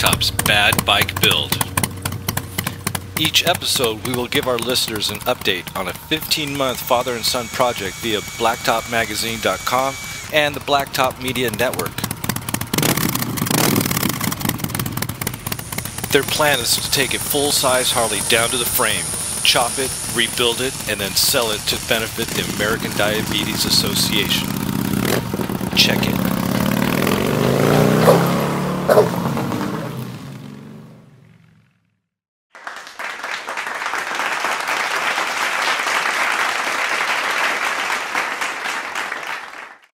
Blacktop's Bad Bike Build. Each episode, we will give our listeners an update on a 15 month father and son project via blacktopmagazine.com and the Blacktop Media Network. Their plan is to take a full size Harley down to the frame, chop it, rebuild it, and then sell it to benefit the American Diabetes Association. Check it.